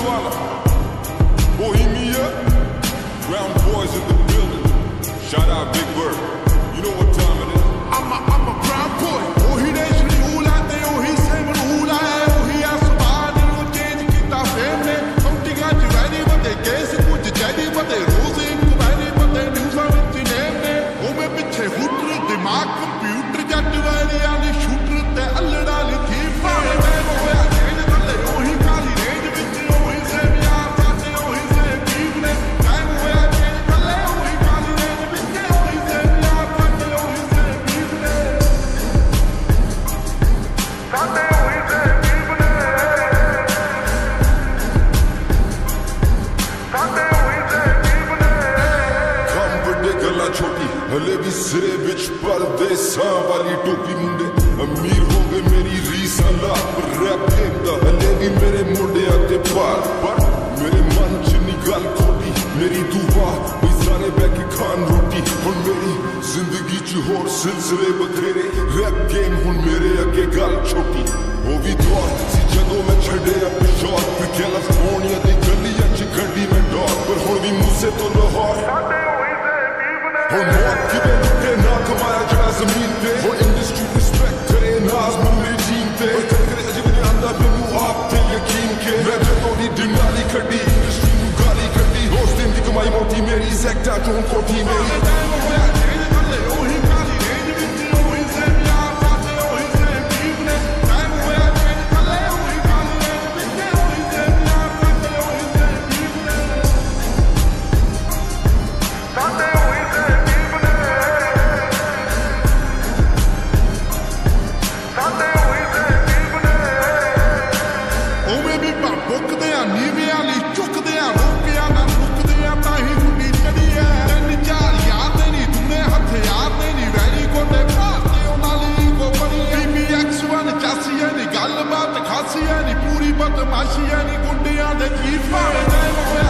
Bohemian, Bohemia, Boys in the building. Shout out Byg Byrd. You know what time it is. I'm a, I'm a proud boy. Oh, he nation, he hula, they oh, he same, and hula, oh, he has a bad, and oh, change, get our family. Something but they guess it, put but they but they lose. Oh, my the the ਹਲੇ ਵੀ ਸਿਰੇ ਵਿੱਚ ਪਰਦੇਸਾਂ ਵਾਲੀ ਟੋਪੀ ਮੁੰਡੇ ਅਮੀਰ ਹੋ ਗਏ ਮੇਰੀ ਰੀਸਾਂ ਲਾ ਰੈਪ ਗੇਮ ਦਾ। ਹਲੇ ਵੀ ਮੇਰੇ ਮੁੰਡਿਆਂ ਤੇ ਪਾਰ ਪਰ ਮੇਰੇ ਮਨ ਚ ਨੀ ਗੱਲ ਖੋਟੀ। ਮੇਰੀ ਦੁਆ ਵੀ ਸਾਰੇ ਬੈ ਕੇ ਖਾਣ ਰੋਟੀ। ਹੁਣ ਮੇਰੀ ਜ਼ਿੰਦਗੀ ਚ ਹੋਰ ਸਿਲਸਿਲੇ ਬਥੇਰੇ। ਰੈਪ ਗੇਮ ਹੁਣ ਮੇਰੇ ਅੱਗੇ ਗੱਲ ਛੋਟੀ। ਉਹ ਵੀ ਦੌਰ ਸੀ ਜਦੋਂ ਮੈਂ ਛੱਡਿਆ ਪਿਸ਼ੌਰ ਕੈਲੀਫੋਰਨੀਆ ਦੀ ਗਲੀਆਂ ਚ ਗੱਡੀ ਮੈਂ ਡੌਰ। ਪਰ ਹੁਣ ਵੀ ਮੂਸੇ ਤੋਂ ਲਾਹੌਰ। ton premier mail. ਬਦਮਾਸ਼ੀਆਂ ਨਹੀਂ ਗੁੰਡਿਆਂ ਦੇ ਚੀਫਾਂ ਦੇ ਜਾਇ ਮੋਇਆ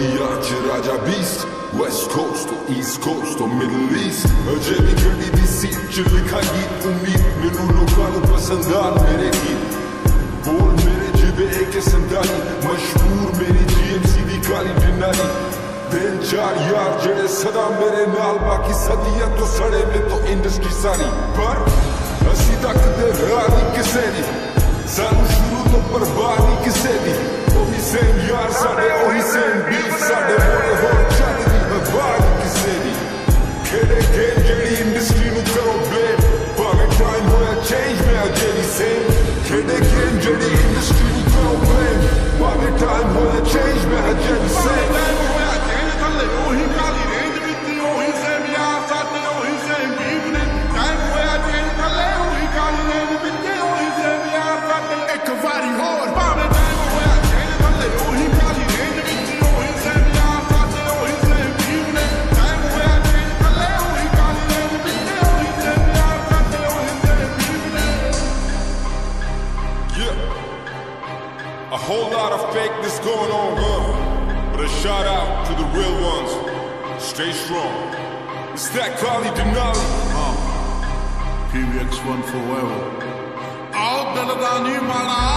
We are Chiraja Beast West Coast East Coast Middle East. Öcemi köli disi çırlıka git umit Menunu kalı pasından mere git. Bol mereci ve eke sendani Maşhur mericiyim sidikali dinani Ben çar yar jere sadam mere nal Baki sadiya to sare me to industry sari. Par Asi dakde rani keseri. Sanu şuru to barbani keseri. O hisem yar sade o hisem dirty industry. fake that's going on, huh? But a shout out to the real ones. Stay strong. It's that Carly Denali. PBX1 forever. All better than you.